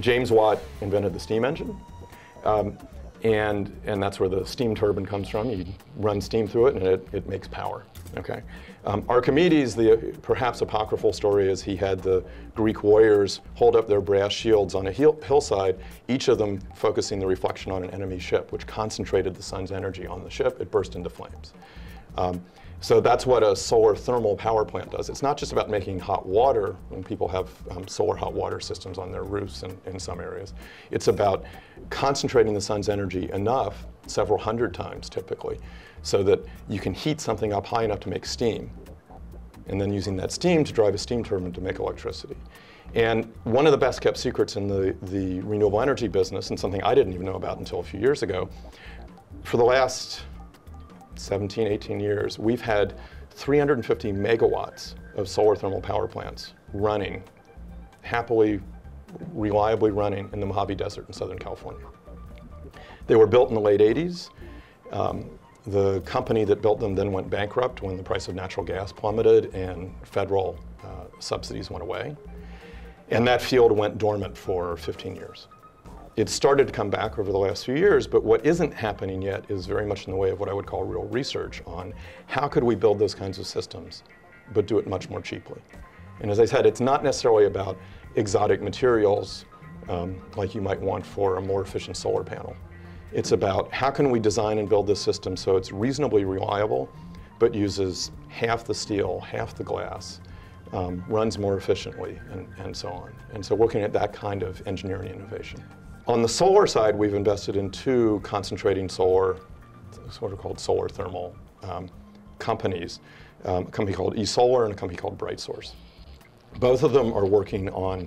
James Watt invented the steam engine. Um, and, and that's where the steam turbine comes from. You run steam through it and it, it makes power. Okay. Um, Archimedes, the perhaps apocryphal story is he had the Greek warriors hold up their brass shields on a hill, hillside, each of them focusing the reflection on an enemy ship, which concentrated the sun's energy on the ship. It burst into flames. Um, so that's what a solar thermal power plant does. It's not just about making hot water when people have um, solar hot water systems on their roofs in, in some areas. It's about concentrating the sun's energy enough, several hundred times typically, so that you can heat something up high enough to make steam, and then using that steam to drive a steam turbine to make electricity. And one of the best kept secrets in the, the renewable energy business, and something I didn't even know about until a few years ago, for the last 17, 18 years, we've had 350 megawatts of solar thermal power plants running, happily, reliably running in the Mojave Desert in Southern California. They were built in the late 80s. Um, the company that built them then went bankrupt when the price of natural gas plummeted and federal uh, subsidies went away. And that field went dormant for 15 years. It started to come back over the last few years, but what isn't happening yet is very much in the way of what I would call real research on how could we build those kinds of systems, but do it much more cheaply. And as I said, it's not necessarily about exotic materials um, like you might want for a more efficient solar panel. It's about how can we design and build this system so it's reasonably reliable, but uses half the steel, half the glass, um, runs more efficiently, and, and so on. And so looking at that kind of engineering innovation. On the solar side, we've invested in two concentrating solar, sort of called solar thermal um, companies, um, a company called eSolar and a company called BrightSource. Both of them are working on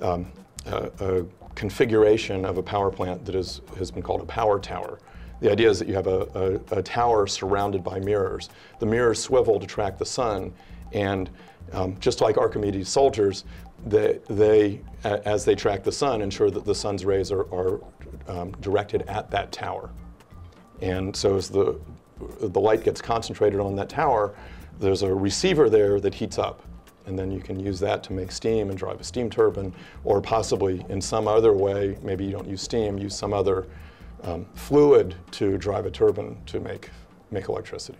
um, a, a, configuration of a power plant that is, has been called a power tower. The idea is that you have a, a, a tower surrounded by mirrors. The mirrors swivel to track the sun, and um, just like Archimedes' soldiers, they, they, as they track the sun, ensure that the sun's rays are, are um, directed at that tower. And so as the, the light gets concentrated on that tower, there's a receiver there that heats up. And then you can use that to make steam and drive a steam turbine, or possibly in some other way, maybe you don't use steam, use some other um, fluid to drive a turbine to make, make electricity.